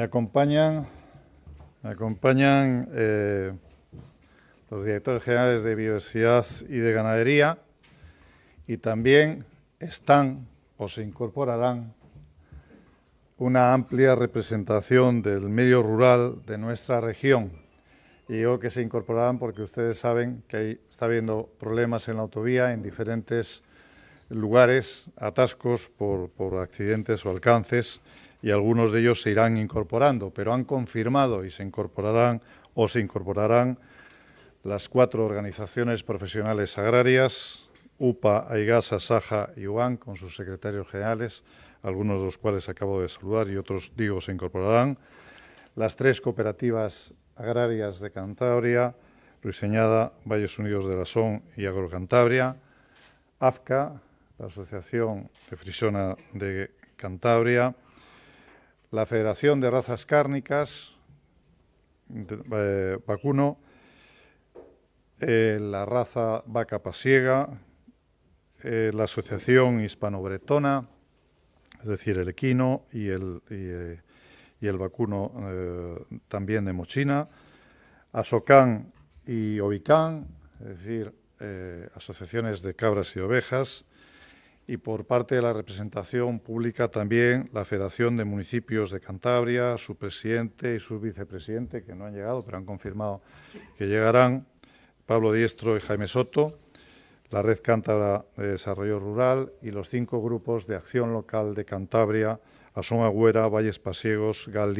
Me acompañan, acompañan eh, los directores generales de Biodiversidad y de Ganadería y también están o se incorporarán una amplia representación del medio rural de nuestra región. Y digo que se incorporarán porque ustedes saben que está habiendo problemas en la autovía en diferentes lugares, atascos por accidentes o alcances y algunos de ellos se irán incorporando, pero han confirmado y se incorporarán o se incorporarán las cuatro organizaciones profesionales agrarias, UPA, AIGASA, SAJA y UAN, con sus secretarios generales, algunos de los cuales acabo de saludar y otros, digo, se incorporarán, las tres cooperativas agrarias de Cantabria, Ruiseñada, Valles Unidos de la Son y Agrocantabria, AFCA, la Asociación de Frisona de Cantabria, la Federación de Razas Cárnicas, eh, vacuno, eh, la raza vaca pasiega, eh, la Asociación Hispano-Bretona, es decir, el equino y el, y, el vacuno también de Mochina, Asocán y Ovicán, es decir, asociaciones de cabras y ovejas, y por parte de la representación pública también la Federación de Municipios de Cantabria, su presidente y su vicepresidente, que no han llegado, pero han confirmado que llegarán, Pablo Diestro y Jaime Soto, la Red Cántabra de Desarrollo Rural y los cinco grupos de acción local de Cantabria, Asón Agüera, Valles Pasiegos, Gal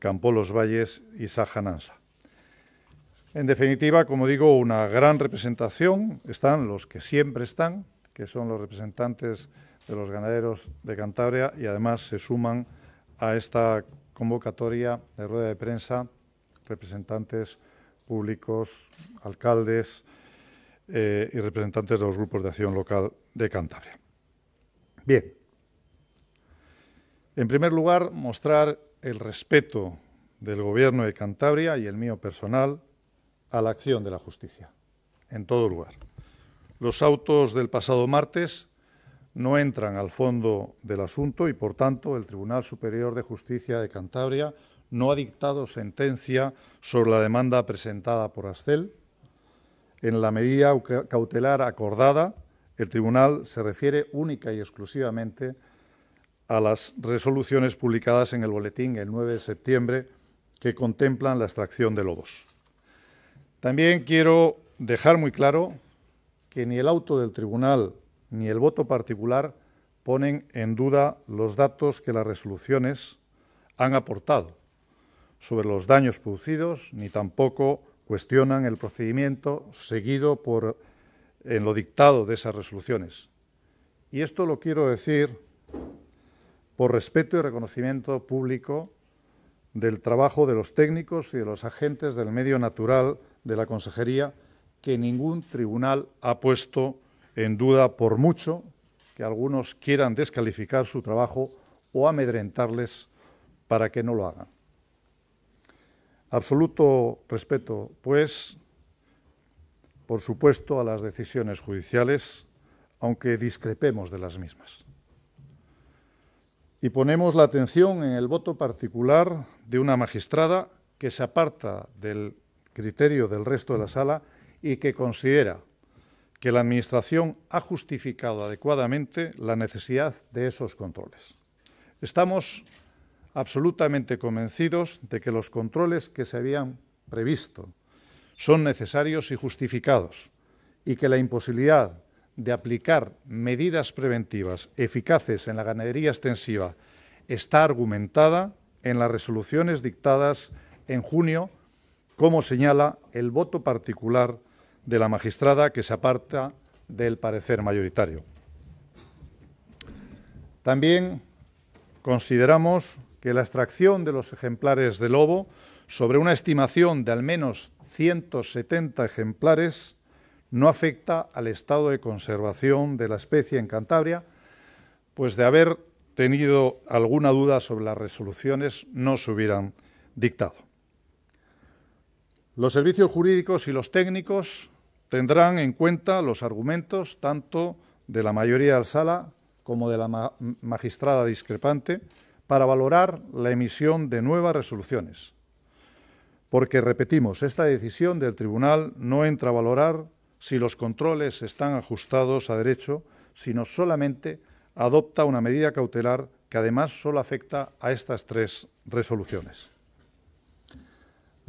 Campo Los Valles y Sajanansa. En definitiva, como digo, una gran representación, están los que siempre están, que son los representantes de los ganaderos de Cantabria y además se suman a esta convocatoria de rueda de prensa representantes públicos, alcaldes eh, y representantes de los grupos de acción local de Cantabria. Bien, en primer lugar, mostrar el respeto del Gobierno de Cantabria y el mío personal a la acción de la justicia, en todo lugar. Los autos del pasado martes no entran al fondo del asunto y, por tanto, el Tribunal Superior de Justicia de Cantabria no ha dictado sentencia sobre la demanda presentada por Astel. En la medida cautelar acordada, el Tribunal se refiere única y exclusivamente a las resoluciones publicadas en el boletín el 9 de septiembre que contemplan la extracción de lobos. También quiero dejar muy claro que ni el auto del tribunal ni el voto particular ponen en duda los datos que las resoluciones han aportado sobre los daños producidos, ni tampoco cuestionan el procedimiento seguido por, en lo dictado de esas resoluciones. Y esto lo quiero decir por respeto y reconocimiento público del trabajo de los técnicos y de los agentes del medio natural de la Consejería que ningún tribunal ha puesto en duda, por mucho que algunos quieran descalificar su trabajo o amedrentarles para que no lo hagan. Absoluto respeto, pues, por supuesto, a las decisiones judiciales, aunque discrepemos de las mismas. Y ponemos la atención en el voto particular de una magistrada que se aparta del criterio del resto de la sala y que considera que la Administración ha justificado adecuadamente la necesidad de esos controles. Estamos absolutamente convencidos de que los controles que se habían previsto son necesarios y justificados y que la imposibilidad de aplicar medidas preventivas eficaces en la ganadería extensiva está argumentada en las resoluciones dictadas en junio, como señala el voto particular de la magistrada que se aparta del parecer mayoritario. También consideramos que la extracción de los ejemplares de lobo sobre una estimación de al menos 170 ejemplares no afecta al estado de conservación de la especie en Cantabria, pues de haber tenido alguna duda sobre las resoluciones no se hubieran dictado. Los servicios jurídicos y los técnicos tendrán en cuenta los argumentos tanto de la mayoría de la sala como de la magistrada discrepante para valorar la emisión de nuevas resoluciones. Porque, repetimos, esta decisión del Tribunal no entra a valorar si los controles están ajustados a derecho, sino solamente adopta una medida cautelar que además solo afecta a estas tres resoluciones.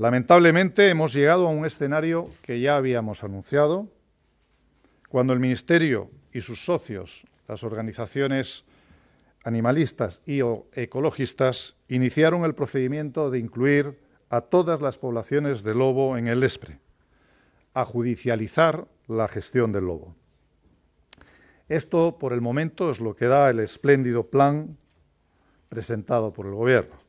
Lamentablemente hemos llegado a un escenario que ya habíamos anunciado, cuando el Ministerio y sus socios, las organizaciones animalistas y o ecologistas, iniciaron el procedimiento de incluir a todas las poblaciones de lobo en el ESPRE, a judicializar la gestión del lobo. Esto, por el momento, es lo que da el espléndido plan presentado por el Gobierno.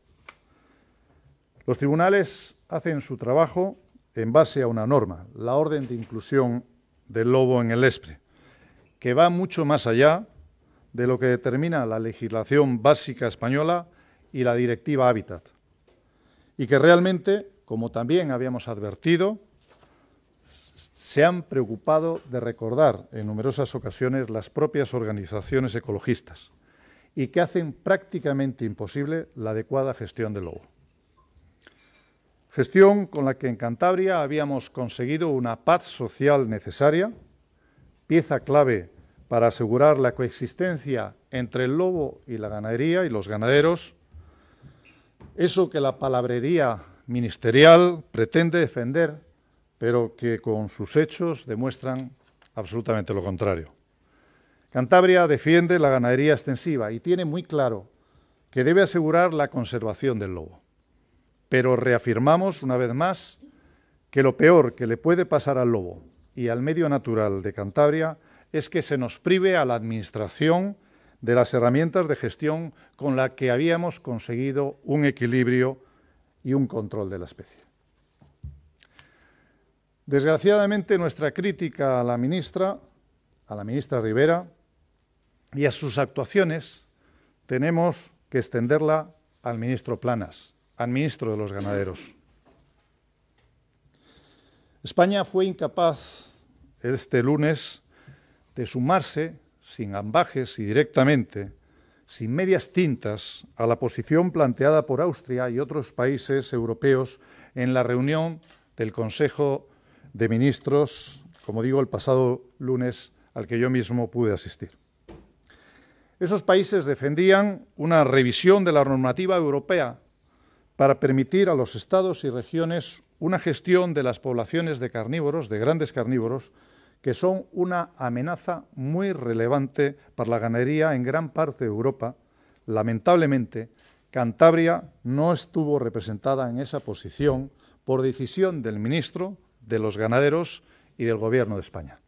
Los tribunales hacen su trabajo en base a una norma, la orden de inclusión del lobo en el ESPRE, que va mucho más allá de lo que determina la legislación básica española y la directiva Hábitat, y que realmente, como también habíamos advertido, se han preocupado de recordar en numerosas ocasiones las propias organizaciones ecologistas y que hacen prácticamente imposible la adecuada gestión del lobo. Gestión con la que en Cantabria habíamos conseguido una paz social necesaria, pieza clave para asegurar la coexistencia entre el lobo y la ganadería y los ganaderos, eso que la palabrería ministerial pretende defender pero que con sus hechos demuestran absolutamente lo contrario. Cantabria defiende la ganadería extensiva y tiene muy claro que debe asegurar la conservación del lobo. Pero reafirmamos una vez más que lo peor que le puede pasar al lobo y al medio natural de Cantabria es que se nos prive a la Administración de las herramientas de gestión con las que habíamos conseguido un equilibrio y un control de la especie. Desgraciadamente, nuestra crítica a la ministra, a la ministra Rivera, y a sus actuaciones, tenemos que extenderla al ministro Planas, ministro de los Ganaderos. España fue incapaz este lunes de sumarse, sin ambajes y directamente, sin medias tintas, a la posición planteada por Austria y otros países europeos en la reunión del Consejo de Ministros, como digo, el pasado lunes al que yo mismo pude asistir. Esos países defendían una revisión de la normativa europea para permitir a los estados y regiones una gestión de las poblaciones de carnívoros, de grandes carnívoros, que son una amenaza muy relevante para la ganadería en gran parte de Europa. Lamentablemente, Cantabria no estuvo representada en esa posición por decisión del ministro, de los ganaderos y del Gobierno de España.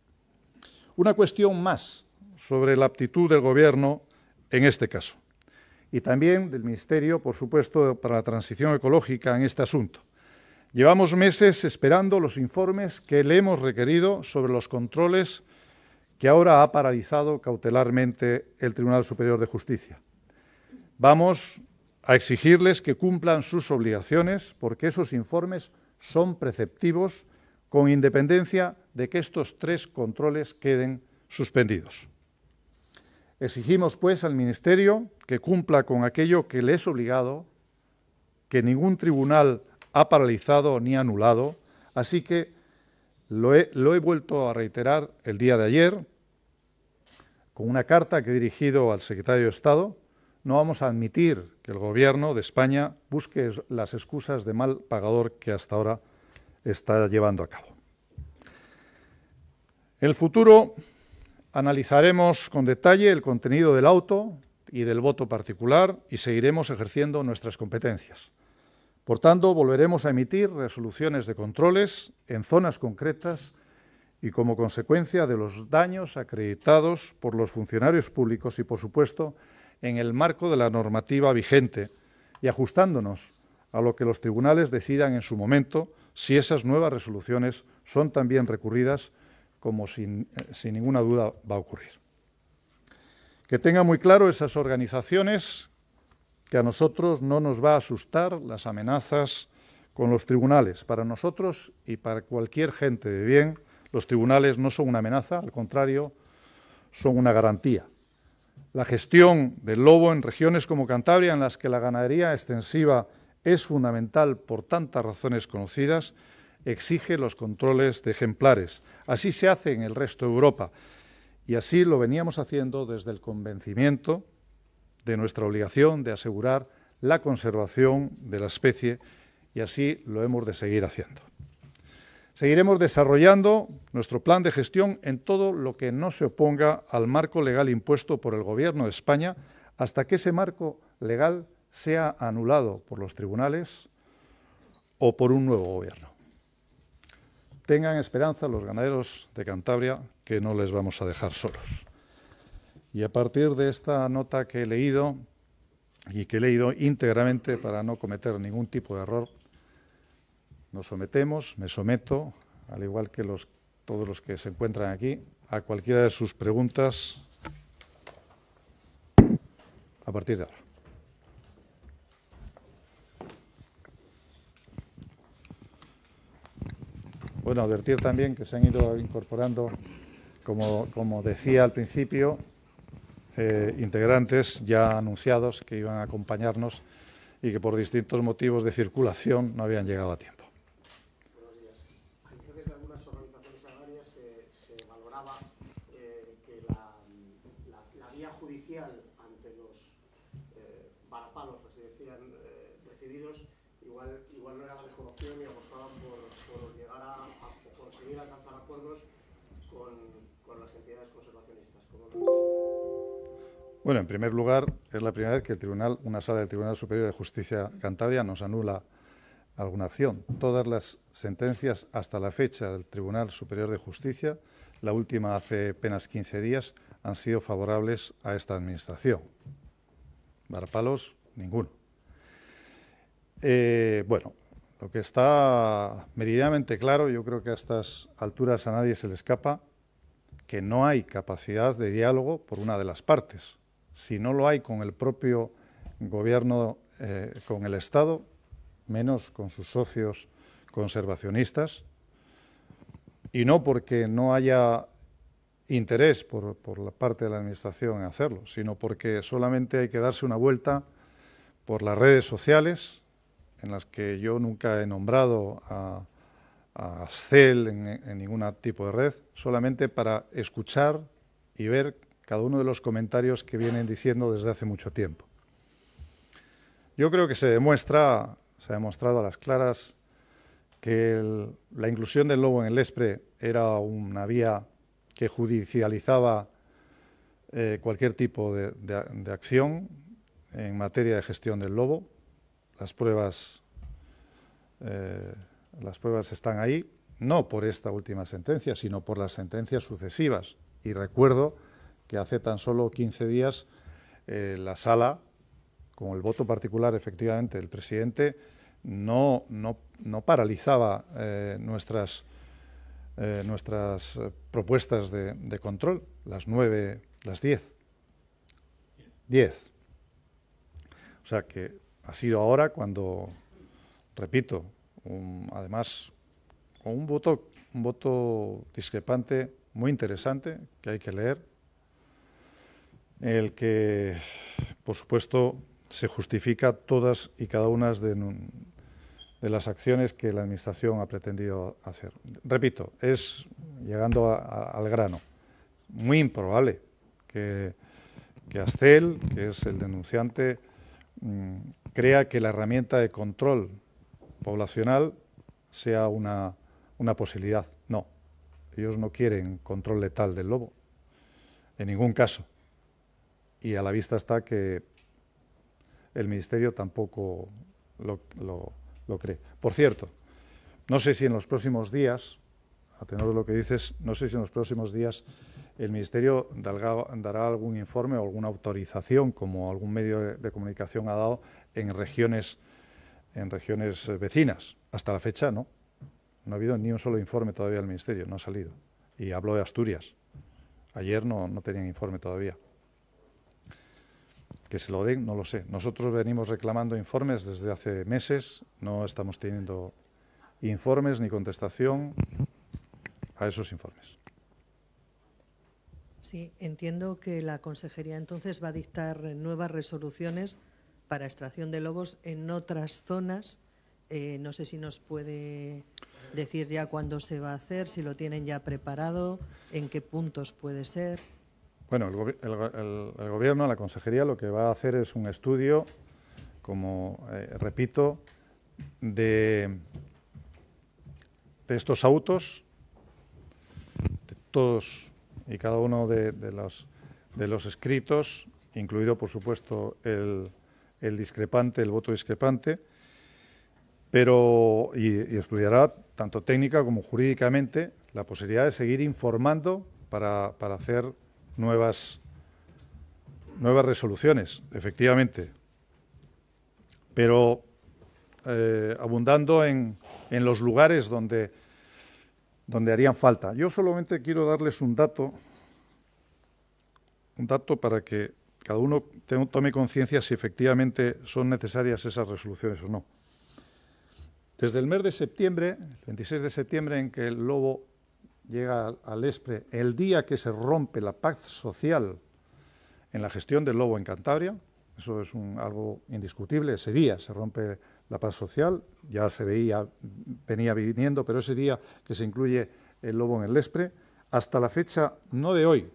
Una cuestión más sobre la aptitud del Gobierno en este caso y también del Ministerio, por supuesto, para la transición ecológica en este asunto. Llevamos meses esperando los informes que le hemos requerido sobre los controles que ahora ha paralizado cautelarmente el Tribunal Superior de Justicia. Vamos a exigirles que cumplan sus obligaciones porque esos informes son preceptivos con independencia de que estos tres controles queden suspendidos. Exigimos, pues, al Ministerio que cumpla con aquello que le es obligado, que ningún tribunal ha paralizado ni anulado, así que lo he, lo he vuelto a reiterar el día de ayer con una carta que he dirigido al secretario de Estado. No vamos a admitir que el Gobierno de España busque las excusas de mal pagador que hasta ahora está llevando a cabo. El futuro analizaremos con detalle el contenido del auto y del voto particular y seguiremos ejerciendo nuestras competencias. Por tanto, volveremos a emitir resoluciones de controles en zonas concretas y como consecuencia de los daños acreditados por los funcionarios públicos y, por supuesto, en el marco de la normativa vigente y ajustándonos a lo que los tribunales decidan en su momento si esas nuevas resoluciones son también recurridas, como sin, sin ninguna duda va a ocurrir. Que tengan muy claro esas organizaciones que a nosotros no nos va a asustar las amenazas con los tribunales. Para nosotros y para cualquier gente de bien, los tribunales no son una amenaza, al contrario, son una garantía. La gestión del lobo en regiones como Cantabria, en las que la ganadería extensiva es fundamental por tantas razones conocidas, exige los controles de ejemplares. Así se hace en el resto de Europa y así lo veníamos haciendo desde el convencimiento de nuestra obligación de asegurar la conservación de la especie y así lo hemos de seguir haciendo. Seguiremos desarrollando nuestro plan de gestión en todo lo que no se oponga al marco legal impuesto por el Gobierno de España hasta que ese marco legal sea anulado por los tribunales o por un nuevo Gobierno. Tengan esperanza los ganaderos de Cantabria que no les vamos a dejar solos. Y a partir de esta nota que he leído, y que he leído íntegramente para no cometer ningún tipo de error, nos sometemos, me someto, al igual que todos los que se encuentran aquí, a cualquiera de sus preguntas a partir de ahora. Bueno, advertir también que se han ido incorporando, como, como decía al principio, eh, integrantes ya anunciados que iban a acompañarnos y que por distintos motivos de circulación no habían llegado a tiempo. Bueno, en primer lugar, es la primera vez que el tribunal, una sala del Tribunal Superior de Justicia Cantabria nos anula alguna acción. Todas las sentencias hasta la fecha del Tribunal Superior de Justicia, la última hace apenas 15 días, han sido favorables a esta administración. Barpalos, ninguno. Eh, bueno, lo que está meridianamente claro, yo creo que a estas alturas a nadie se le escapa, que no hay capacidad de diálogo por una de las partes si no lo hay con el propio gobierno, eh, con el Estado, menos con sus socios conservacionistas, y no porque no haya interés por, la parte de la Administración en hacerlo, sino porque solamente hay que darse una vuelta por las redes sociales, en las que yo nunca he nombrado a, a CEL en, en ningún tipo de red, solamente para escuchar y ver cada uno de los comentarios que vienen diciendo desde hace mucho tiempo. Yo creo que se demuestra, se ha demostrado a las claras, que la inclusión del lobo en el ESPRE era una vía que judicializaba eh, cualquier tipo de, acción en materia de gestión del lobo. Las pruebas, eh, las pruebas están ahí, no por esta última sentencia, sino por las sentencias sucesivas. Y recuerdo que hace tan solo 15 días eh, la sala, con el voto particular efectivamente del presidente, no, no, no paralizaba eh, nuestras, eh, nuestras propuestas de, de, control, las nueve, las diez. Diez. O sea que ha sido ahora cuando, repito, además con un voto, un voto discrepante muy interesante que hay que leer, el que, por supuesto, se justifica todas y cada una de, las acciones que la Administración ha pretendido hacer. Repito, es, llegando al grano, muy improbable que, que Astel, que es el denunciante, mm, crea que la herramienta de control poblacional sea una, una posibilidad. No, ellos no quieren control letal del lobo, en ningún caso y a la vista está que el Ministerio tampoco lo, cree. Por cierto, no sé si en los próximos días, a tenor de lo que dices, no sé si en los próximos días el Ministerio dará, algún informe o alguna autorización, como algún medio de comunicación ha dado, en regiones, en regiones vecinas. Hasta la fecha no. No ha habido ni un solo informe todavía del Ministerio, no ha salido. Y hablo de Asturias. Ayer no, no tenían informe todavía. Que se lo den, no lo sé. Nosotros venimos reclamando informes desde hace meses, no estamos teniendo informes ni contestación a esos informes. Sí, entiendo que la Consejería entonces va a dictar nuevas resoluciones para extracción de lobos en otras zonas. Eh, no sé si nos puede decir ya cuándo se va a hacer, si lo tienen ya preparado, en qué puntos puede ser. Bueno, el, Gobierno, la Consejería, lo que va a hacer es un estudio, como eh, repito, de, estos autos, de todos y cada uno de, los, escritos, incluido, por supuesto, el, el discrepante, el voto discrepante, pero y, estudiará tanto técnica como jurídicamente la posibilidad de seguir informando para hacer nuevas, nuevas resoluciones, efectivamente. Pero eh, abundando en, en, los lugares donde, donde harían falta. Yo solamente quiero darles un dato, un dato para que cada uno tome conciencia si efectivamente son necesarias esas resoluciones o no. Desde el mes de septiembre, el 26 de septiembre, en que el lobo llega al ESPRE, el día que se rompe la paz social en la gestión del lobo en Cantabria, eso es algo indiscutible, ese día se rompe la paz social, ya se veía, venía viniendo, pero ese día que se incluye el lobo en el ESPRE, hasta la fecha, no de hoy,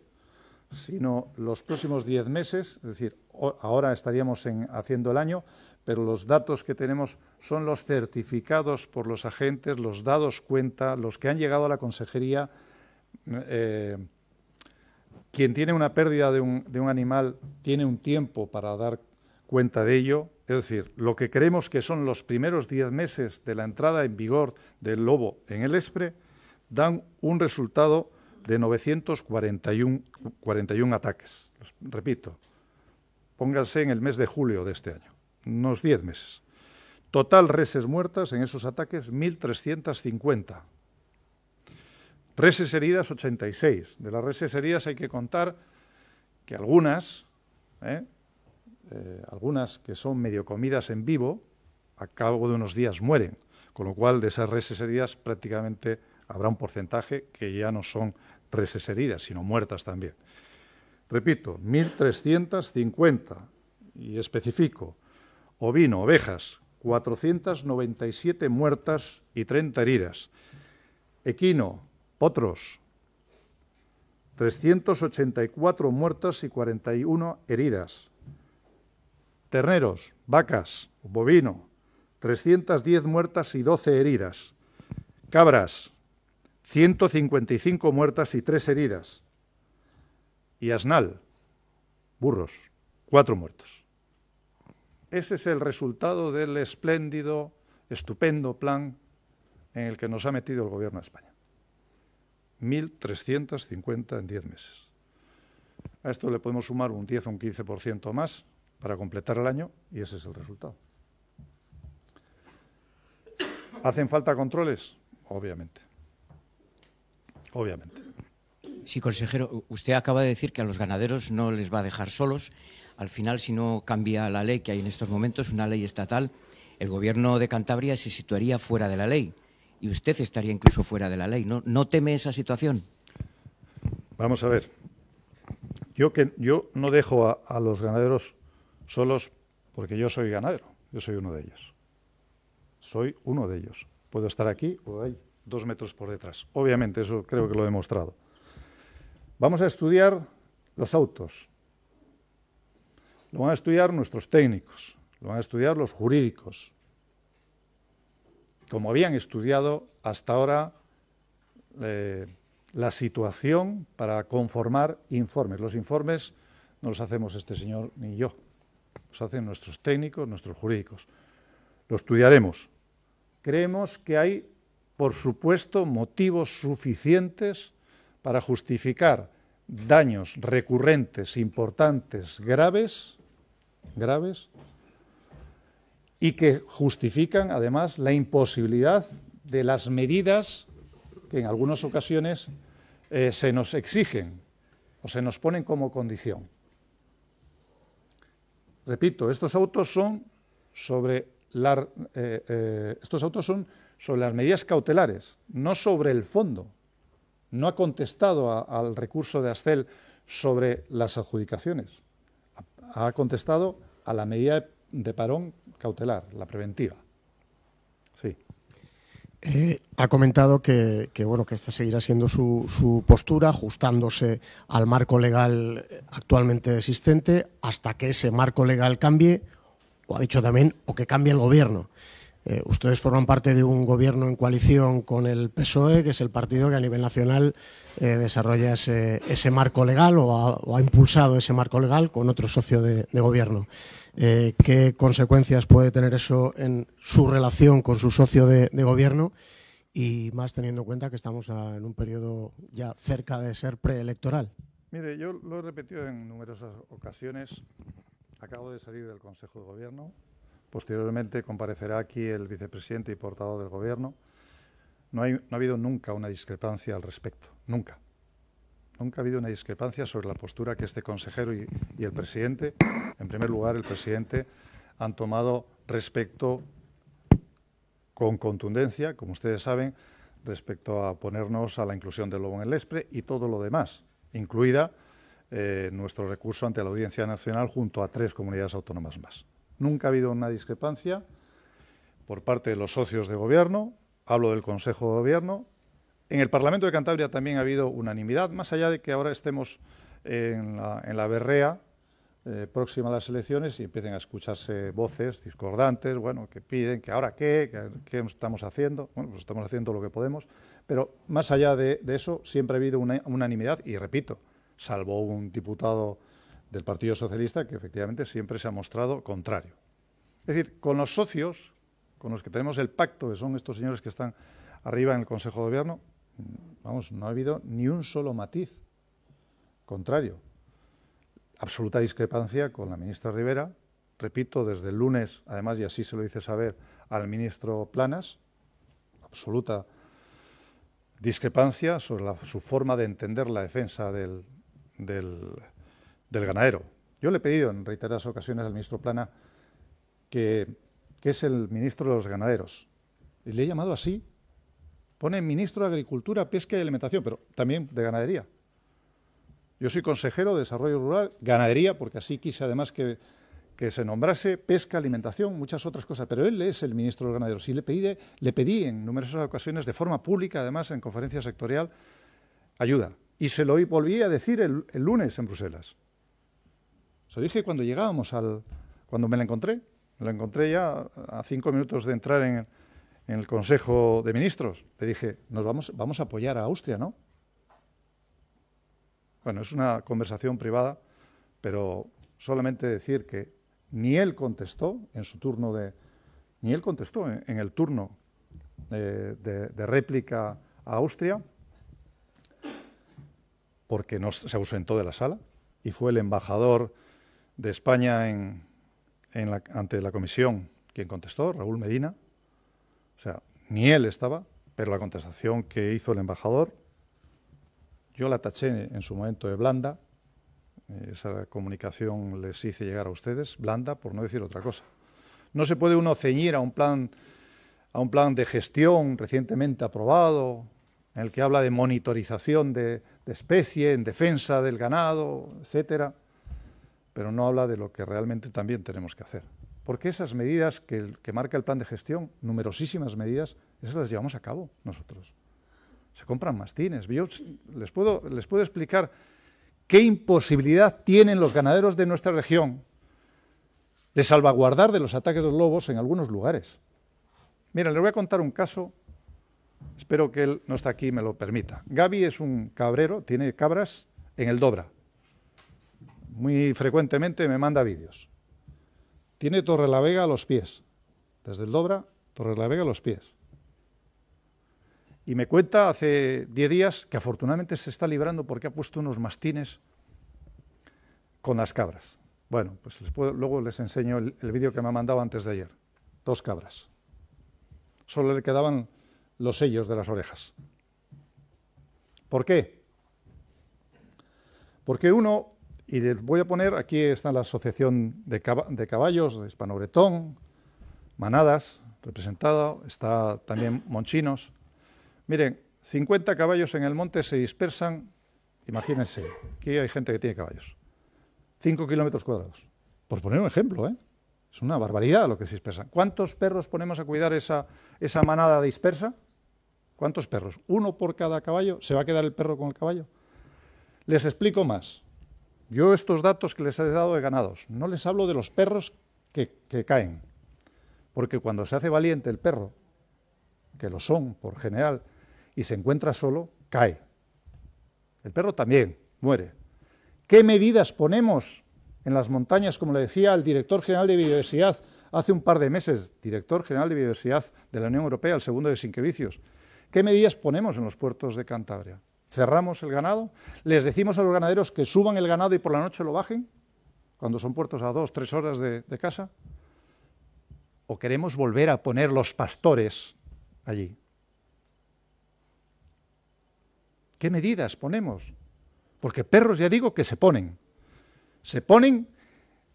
sino los próximos diez meses, es decir, ahora estaríamos haciendo el año, pero los datos que tenemos son los certificados por los agentes, los dados cuenta, los que han llegado a la consejería. Eh, quien tiene una pérdida de un, de un animal tiene un tiempo para dar cuenta de ello. Es decir, lo que creemos que son los primeros diez meses de la entrada en vigor del lobo en el ESPRE dan un resultado de 941 ataques. repito, pónganse en el mes de julio de este año, unos 10 meses. Total reses muertas en esos ataques, 1.350. Reses heridas, 86. De las reses heridas hay que contar que algunas, ¿eh? Eh, algunas que son medio comidas en vivo, a cabo de unos días mueren. Con lo cual, de esas reses heridas prácticamente habrá un porcentaje que ya no son reses heridas, sino muertas también. Repito, 1.350, y especifico, ovino, ovejas, 497 muertas y 30 heridas. Equino, potros, 384 muertas y 41 heridas. Terneros, vacas, bovino, 310 muertas y 12 heridas. Cabras, 155 muertas y 3 heridas. Y Asnal, burros, 4 muertos. Ese es el resultado del espléndido, estupendo plan en el que nos ha metido el Gobierno de España. 1.350 en 10 meses. A esto le podemos sumar un 10 o un 15% más para completar el año y ese es el resultado. ¿Hacen falta controles? Obviamente obviamente. Sí, consejero, usted acaba de decir que a los ganaderos no les va a dejar solos. Al final, si no cambia la ley que hay en estos momentos, una ley estatal, el gobierno de Cantabria se situaría fuera de la ley y usted estaría incluso fuera de la ley. ¿No, ¿No teme esa situación? Vamos a ver. Yo, que, yo no dejo a, a los ganaderos solos porque yo soy ganadero. Yo soy uno de ellos. Soy uno de ellos. Puedo estar aquí o ahí dos metros por detrás. Obviamente, eso creo que lo he demostrado. Vamos a estudiar los autos. Lo van a estudiar nuestros técnicos, lo van a estudiar los jurídicos, como habían estudiado hasta ahora eh, la situación para conformar informes. Los informes no los hacemos este señor ni yo, los hacen nuestros técnicos, nuestros jurídicos. Lo estudiaremos. Creemos que hay por supuesto, motivos suficientes para justificar daños recurrentes, importantes, graves, graves, y que justifican además la imposibilidad de las medidas que en algunas ocasiones eh, se nos exigen o se nos ponen como condición. Repito, estos autos son sobre eh, eh, estos autos son sobre las medidas cautelares, no sobre el fondo. No ha contestado al recurso de Ascel sobre las adjudicaciones. Ha contestado a la medida de parón cautelar, la preventiva. Sí. Eh, ha comentado que, bueno, que esta seguirá siendo su, postura, ajustándose al marco legal actualmente existente, hasta que ese marco legal cambie, o ha dicho también, o que cambie el gobierno. Eh, ustedes forman parte de un gobierno en coalición con el PSOE, que es el partido que a nivel nacional eh, desarrolla ese, marco legal o ha, impulsado ese marco legal con otro socio de, gobierno. Eh, ¿Qué consecuencias puede tener eso en su relación con su socio de, gobierno? Y más teniendo en cuenta que estamos en un periodo ya cerca de ser preelectoral. Mire, yo lo he repetido en numerosas ocasiones. Acabo de salir del Consejo de Gobierno Posteriormente comparecerá aquí el vicepresidente y portavoz del Gobierno. No, ha habido nunca una discrepancia al respecto, nunca. Nunca ha habido una discrepancia sobre la postura que este consejero y, el presidente, en primer lugar el presidente, han tomado respecto con contundencia, como ustedes saben, respecto a ponernos a la inclusión del lobo en el ESPRE y todo lo demás, incluida eh, nuestro recurso ante la Audiencia Nacional junto a tres comunidades autónomas más. Nunca ha habido una discrepancia por parte de los socios de gobierno, hablo del Consejo de Gobierno. En el Parlamento de Cantabria también ha habido unanimidad, más allá de que ahora estemos en la, berrea eh, próxima a las elecciones y empiecen a escucharse voces discordantes, bueno, que piden, que ahora qué, qué estamos haciendo, bueno, pues estamos haciendo lo que podemos, pero más allá de, eso siempre ha habido una unanimidad y repito, salvo un diputado del Partido Socialista, que efectivamente siempre se ha mostrado contrario. Es decir, con los socios, con los que tenemos el pacto, que son estos señores que están arriba en el Consejo de Gobierno, vamos, no ha habido ni un solo matiz contrario. Absoluta discrepancia con la ministra Rivera, repito, desde el lunes, además, y así se lo hice saber al ministro Planas, absoluta discrepancia sobre su forma de entender la defensa del, del ganadero. Yo le he pedido en reiteradas ocasiones al ministro Plana que, es el ministro de los ganaderos. Y le he llamado así. Pone ministro de Agricultura, Pesca y Alimentación, pero también de ganadería. Yo soy consejero de Desarrollo Rural, ganadería, porque así quise además que, que se nombrase pesca, alimentación, muchas otras cosas, pero él es el ministro de los ganaderos. Y le pedí, le pedí en numerosas ocasiones, de forma pública, además en conferencia sectorial, ayuda. Y se lo volví a decir el lunes en Bruselas. Se lo dije cuando llegábamos al. cuando me la encontré. Me la encontré ya a cinco minutos de entrar en, el Consejo de Ministros. Le dije, nos vamos, vamos a apoyar a Austria, ¿no? Bueno, es una conversación privada, pero solamente decir que ni él contestó en su turno de. ni él contestó en, el turno de, de, réplica a Austria, porque no, se ausentó de la sala y fue el embajador de España ante la comisión, quien contestó, Raúl Medina. O sea, ni él estaba, pero la contestación que hizo el embajador, yo la taché en su momento de blanda, esa comunicación les hice llegar a ustedes, blanda, por no decir otra cosa. No se puede uno ceñir a un plan, a un plan de gestión recientemente aprobado, en el que habla de monitorización de, especie, en defensa del ganado, etcétera pero no habla de lo que realmente también tenemos que hacer. Porque esas medidas que, marca el plan de gestión, numerosísimas medidas, esas las llevamos a cabo nosotros. Se compran mastines. Yo les puedo, les puedo explicar qué imposibilidad tienen los ganaderos de nuestra región de salvaguardar de los ataques de los lobos en algunos lugares. Mira, les voy a contar un caso, espero que él no está aquí y me lo permita. Gaby es un cabrero, tiene cabras en el Dobra, muy frecuentemente me manda vídeos. Tiene Torre la Vega a los pies. Desde el Dobra, Torre la Vega a los pies. Y me cuenta hace 10 días que afortunadamente se está librando porque ha puesto unos mastines con las cabras. Bueno, pues luego les enseño el, el vídeo que me ha mandado antes de ayer. Dos cabras. Solo le quedaban los sellos de las orejas. ¿Por qué? Porque uno y les voy a poner, aquí está la Asociación de, Caballos de Hispanobretón, Manadas, representada, está también Monchinos. Miren, 50 caballos en el monte se dispersan imagínense, aquí hay gente que tiene caballos. 5 kilómetros cuadrados. Por poner un ejemplo, ¿eh? Es una barbaridad lo que se dispersa. ¿Cuántos perros ponemos a cuidar esa, esa manada dispersa? ¿Cuántos perros? ¿Uno por cada caballo? ¿Se va a quedar el perro con el caballo? Les explico más. Yo estos datos que les he dado de ganados, no les hablo de los perros que, caen, porque cuando se hace valiente el perro, que lo son por general, y se encuentra solo, cae. El perro también muere. ¿Qué medidas ponemos en las montañas, como le decía el director general de biodiversidad hace un par de meses, director general de biodiversidad de la Unión Europea, el segundo de Sinquevicios? ¿Qué medidas ponemos en los puertos de Cantabria? ¿Cerramos el ganado? ¿Les decimos a los ganaderos que suban el ganado y por la noche lo bajen? Cuando son puertos a dos, tres horas de, casa. ¿O queremos volver a poner los pastores allí? ¿Qué medidas ponemos? Porque perros, ya digo, que se ponen. Se ponen,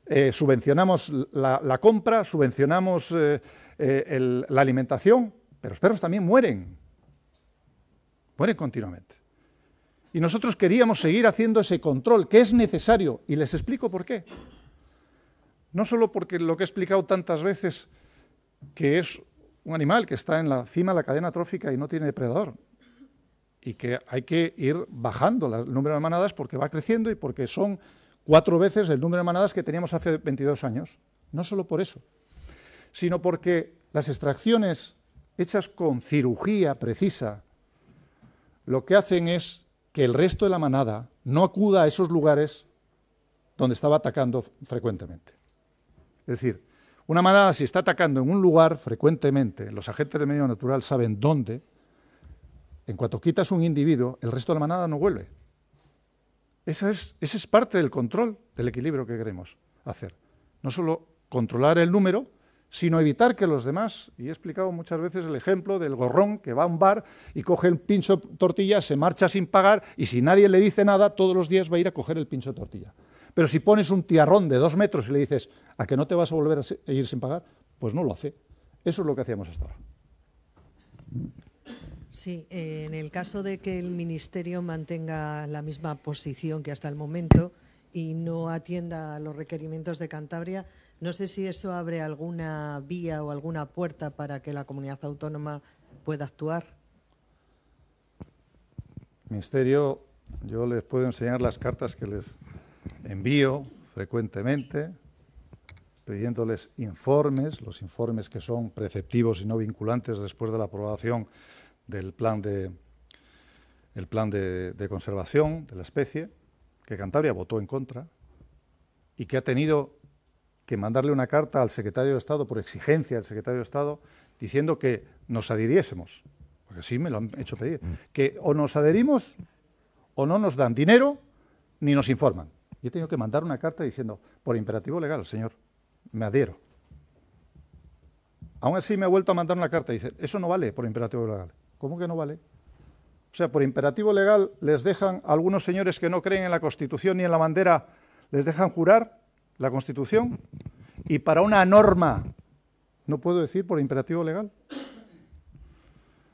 eh, subvencionamos la, compra, subvencionamos eh, eh, la alimentación, pero los perros también mueren. Mueren continuamente. Y nosotros queríamos seguir haciendo ese control, que es necesario, y les explico por qué. No solo porque lo que he explicado tantas veces, que es un animal que está en la cima de la cadena trófica y no tiene depredador, y que hay que ir bajando el número de manadas porque va creciendo y porque son cuatro veces el número de manadas que teníamos hace 22 años. No solo por eso, sino porque las extracciones hechas con cirugía precisa lo que hacen es que el resto de la manada no acuda a esos lugares donde estaba atacando frecuentemente. Es decir, una manada si está atacando en un lugar frecuentemente, los agentes del medio natural saben dónde, en cuanto quitas un individuo, el resto de la manada no vuelve. Esa es, es parte del control del equilibrio que queremos hacer. No solo controlar el número, sino evitar que los demás, y he explicado muchas veces el ejemplo del gorrón que va a un bar y coge el pincho tortilla, se marcha sin pagar y si nadie le dice nada, todos los días va a ir a coger el pincho tortilla. Pero si pones un tiarrón de dos metros y le dices a que no te vas a volver a ir sin pagar, pues no lo hace. Eso es lo que hacíamos hasta ahora. Sí, en el caso de que el Ministerio mantenga la misma posición que hasta el momento y no atienda a los requerimientos de Cantabria, no sé si eso abre alguna vía o alguna puerta para que la comunidad autónoma pueda actuar. Ministerio, yo les puedo enseñar las cartas que les envío frecuentemente, pidiéndoles informes, los informes que son preceptivos y no vinculantes después de la aprobación del plan de, de, conservación de la especie, que Cantabria votó en contra y que ha tenido que mandarle una carta al secretario de Estado por exigencia del secretario de Estado diciendo que nos adhiriésemos, porque sí me lo han hecho pedir, que o nos adherimos o no nos dan dinero ni nos informan. Y he tenido que mandar una carta diciendo, por imperativo legal, señor, me adhiero. Aún así me ha vuelto a mandar una carta y dice, eso no vale por imperativo legal. ¿Cómo que no vale? O sea, por imperativo legal les dejan a algunos señores que no creen en la Constitución ni en la bandera, les dejan jurar la Constitución y para una norma, no puedo decir por imperativo legal.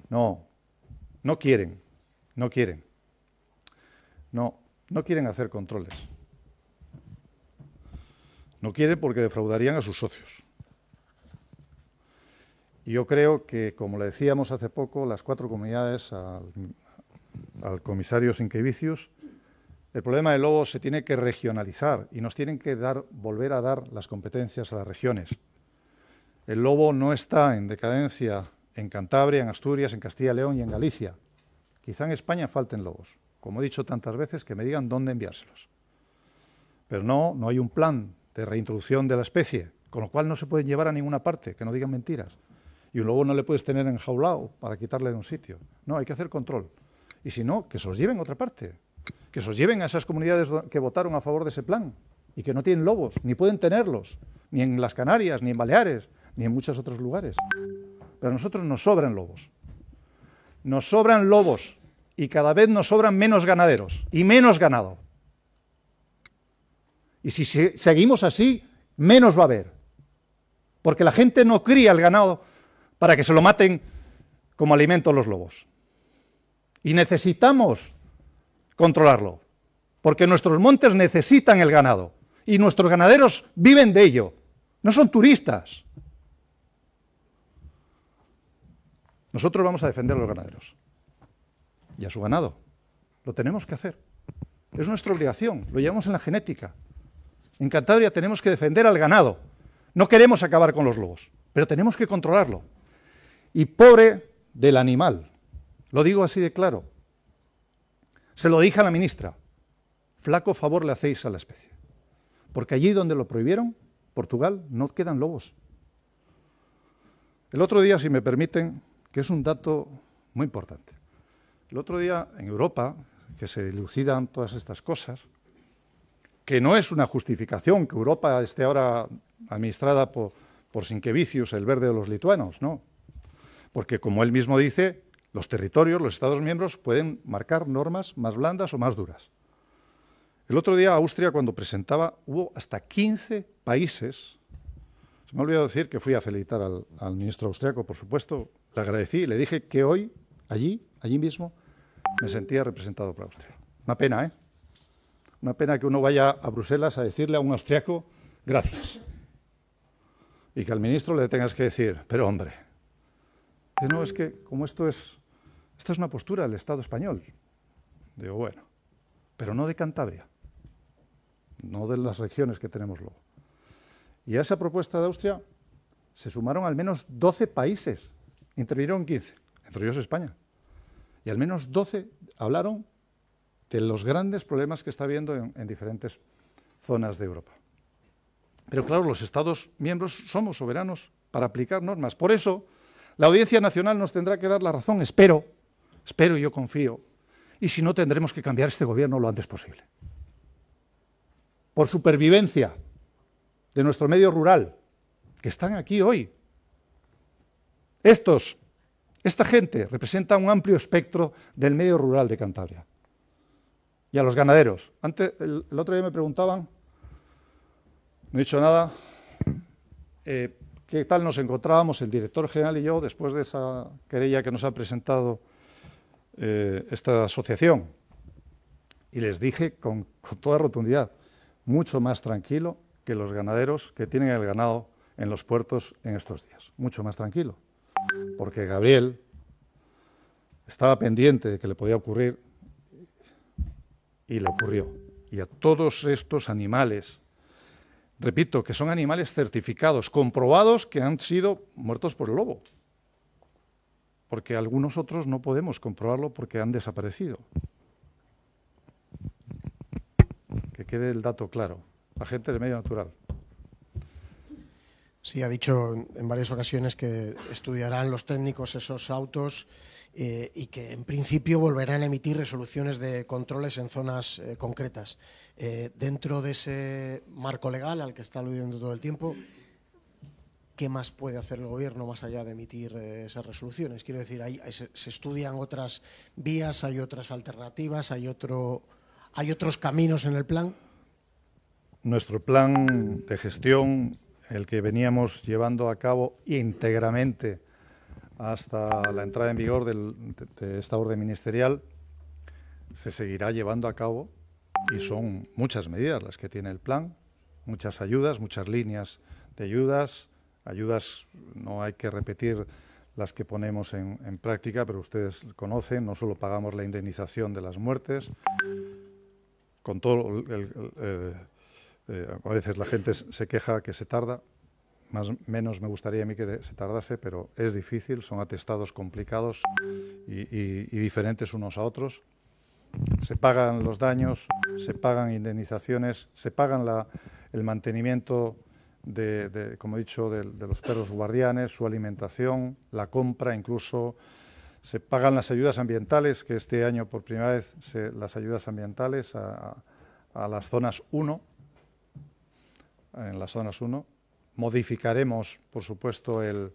No, no quieren, no quieren. No, no quieren hacer controles. No quieren porque defraudarían a sus socios. Y yo creo que, como le decíamos hace poco, las cuatro comunidades al, al comisario Sinquevicius, el problema del lobo se tiene que regionalizar y nos tienen que dar, volver a dar las competencias a las regiones. El lobo no está en decadencia en Cantabria, en Asturias, en Castilla y León y en Galicia. Quizá en España falten lobos. Como he dicho tantas veces, que me digan dónde enviárselos. Pero no, no hay un plan de reintroducción de la especie, con lo cual no se pueden llevar a ninguna parte, que no digan mentiras. Y un lobo no le puedes tener enjaulado para quitarle de un sitio. No, hay que hacer control. Y si no, que se los lleven a otra parte. Que se lleven a esas comunidades que votaron a favor de ese plan y que no tienen lobos, ni pueden tenerlos, ni en las Canarias, ni en Baleares, ni en muchos otros lugares. Pero a nosotros nos sobran lobos. Nos sobran lobos y cada vez nos sobran menos ganaderos y menos ganado. Y si seguimos así, menos va a haber. Porque la gente no cría el ganado para que se lo maten como alimento los lobos. Y necesitamos controlarlo. porque nuestros montes necesitan el ganado y nuestros ganaderos viven de ello, no son turistas. Nosotros vamos a defender a los ganaderos y a su ganado. Lo tenemos que hacer. Es nuestra obligación, lo llevamos en la genética. En Cantabria tenemos que defender al ganado. No queremos acabar con los lobos, pero tenemos que controlarlo. Y pobre del animal, lo digo así de claro. Se lo dije a la ministra, flaco favor le hacéis a la especie. Porque allí donde lo prohibieron, Portugal, no quedan lobos. El otro día, si me permiten, que es un dato muy importante. El otro día en Europa, que se dilucidan todas estas cosas, que no es una justificación que Europa esté ahora administrada por, por el verde de los lituanos, no. Porque, como él mismo dice, los territorios, los Estados miembros pueden marcar normas más blandas o más duras. El otro día Austria, cuando presentaba, hubo hasta 15 países. Se me ha olvidado decir que fui a felicitar al, ministro austriaco, por supuesto, le agradecí y le dije que hoy, allí, allí mismo, me sentía representado por Austria. Una pena, ¿eh? Una pena que uno vaya a Bruselas a decirle a un austriaco gracias. Y que al ministro le tengas que decir, pero hombre, no, es que como esto es, esta es una postura del Estado español. Digo, bueno, pero no de Cantabria, no de las regiones que tenemos luego. Y a esa propuesta de Austria se sumaron al menos 12 países, intervinieron 15, entre ellos España. Y al menos 12 hablaron de los grandes problemas que está habiendo en, en diferentes zonas de Europa. Pero claro, los Estados miembros somos soberanos para aplicar normas. Por eso, la Audiencia Nacional nos tendrá que dar la razón, espero, espero y yo confío, y si no tendremos que cambiar este gobierno lo antes posible. Por supervivencia de nuestro medio rural, que están aquí hoy. Estos, esta gente representa un amplio espectro del medio rural de Cantabria. Y a los ganaderos. Antes, el, otro día me preguntaban, no he dicho nada, eh, qué tal nos encontrábamos el director general y yo después de esa querella que nos ha presentado eh, esta asociación. Y les dije con, con, toda rotundidad, mucho más tranquilo que los ganaderos que tienen el ganado en los puertos en estos días. Mucho más tranquilo. Porque Gabriel estaba pendiente de que le podía ocurrir y le ocurrió. Y a todos estos animales repito, que son animales certificados, comprobados que han sido muertos por el lobo. Porque algunos otros no podemos comprobarlo porque han desaparecido. Que quede el dato claro. La gente del medio natural. Sí, ha dicho en varias ocasiones que estudiarán los técnicos esos autos eh, y que en principio volverán a emitir resoluciones de controles en zonas eh, concretas. Eh, dentro de ese marco legal al que está aludiendo todo el tiempo, ¿qué más puede hacer el Gobierno más allá de emitir eh, esas resoluciones? Quiero decir, hay, se, estudian otras vías, hay otras alternativas, hay, otro, hay otros caminos en el plan. Nuestro plan de gestión, el que veníamos llevando a cabo íntegramente hasta la entrada en vigor de esta orden ministerial, se seguirá llevando a cabo y son muchas medidas las que tiene el plan, muchas ayudas, muchas líneas de ayudas, ayudas, no hay que repetir las que ponemos en, práctica, pero ustedes conocen, no solo pagamos la indemnización de las muertes, con todo eh, eh, a veces la gente se queja que se tarda, más menos me gustaría a mí que se tardase, pero es difícil, son atestados complicados y, diferentes unos a otros. Se pagan los daños, se pagan indemnizaciones, se pagan el mantenimiento de, como he dicho, de, de, los perros guardianes, su alimentación, la compra, incluso se pagan las ayudas ambientales, que este año por primera vez las ayudas ambientales a, a las zonas 1, en las zonas 1, Modificaremos, por supuesto, el,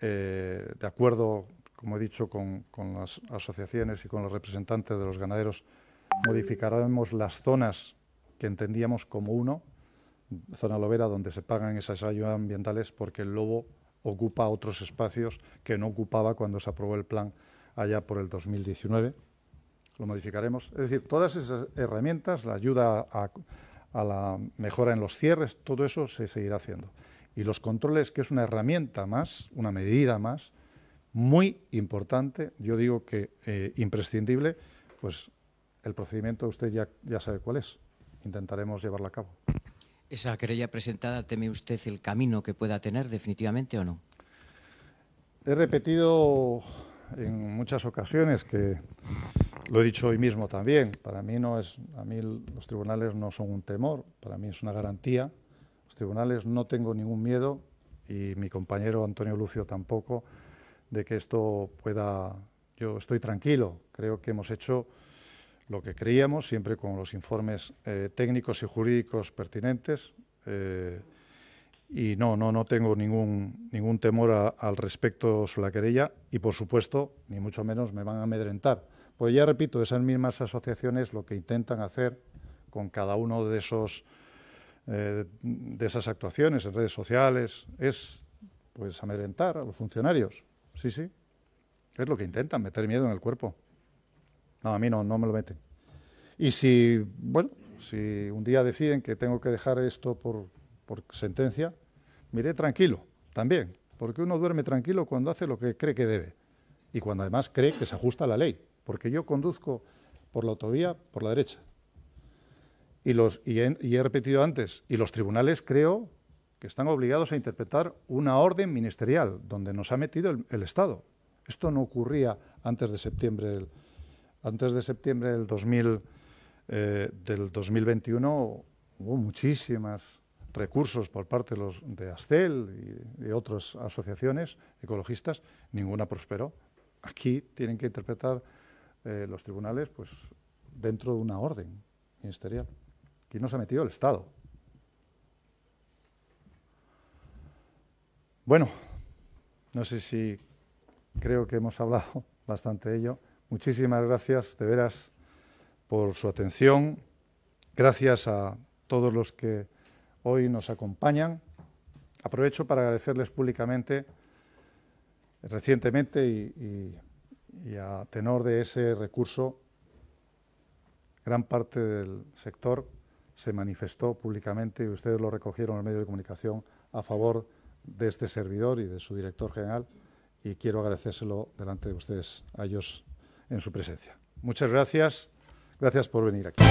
eh, de acuerdo, como he dicho, con, con, las asociaciones y con los representantes de los ganaderos, modificaremos las zonas que entendíamos como uno, zona lobera, donde se pagan esas ayudas ambientales, porque el lobo ocupa otros espacios que no ocupaba cuando se aprobó el plan allá por el 2019. lo modificaremos. Es decir, todas esas herramientas, la ayuda a, la mejora en los cierres, todo eso se seguirá haciendo. Y los controles, que es una herramienta más, una medida más, muy importante, yo digo que eh, imprescindible, pues el procedimiento usted ya, ya sabe cuál es. Intentaremos llevarlo a cabo. ¿Esa querella presentada teme usted el camino que pueda tener definitivamente o no? He repetido en muchas ocasiones que lo he dicho hoy mismo también. Para mí no es, a mí los tribunales no son un temor, para mí es una garantía. Los tribunales no tengo ningún miedo y mi compañero Antonio Lucio tampoco de que esto pueda. Yo estoy tranquilo. Creo que hemos hecho lo que creíamos, siempre con los informes eh, técnicos y jurídicos pertinentes. Eh, y no, no, no tengo ningún, ningún temor al respecto sobre la querella y, por supuesto, ni mucho menos me van a amedrentar. Pues ya repito, esas mismas asociaciones lo que intentan hacer con cada uno de esos eh, de esas actuaciones en redes sociales es pues amedrentar a los funcionarios. Sí, sí. Es lo que intentan, meter miedo en el cuerpo. No, a mí no, no me lo meten. Y si, bueno, si un día deciden que tengo que dejar esto por, sentencia, miré tranquilo también, porque uno duerme tranquilo cuando hace lo que cree que debe y cuando además cree que se ajusta a la ley, porque yo conduzco por la autovía por la derecha. Y, los, y, he, repetido antes, y los tribunales creo que están obligados a interpretar una orden ministerial donde nos ha metido el, Estado. Esto no ocurría antes de septiembre del, antes de septiembre del, 2000, eh, del 2021 hubo muchísimas recursos por parte de, los, de Astel y de otras asociaciones ecologistas, ninguna prosperó. Aquí tienen que interpretar eh, los tribunales pues, dentro de una orden ministerial. Aquí no se ha metido el Estado. Bueno, no sé si creo que hemos hablado bastante de ello. Muchísimas gracias, de veras, por su atención. Gracias a todos los que hoy nos acompañan. Aprovecho para agradecerles públicamente, recientemente y, a tenor de ese recurso, gran parte del sector se manifestó públicamente y ustedes lo recogieron en los medios de comunicación a favor de este servidor y de su director general y quiero agradecérselo delante de ustedes a ellos en su presencia. Muchas gracias. Gracias por venir aquí.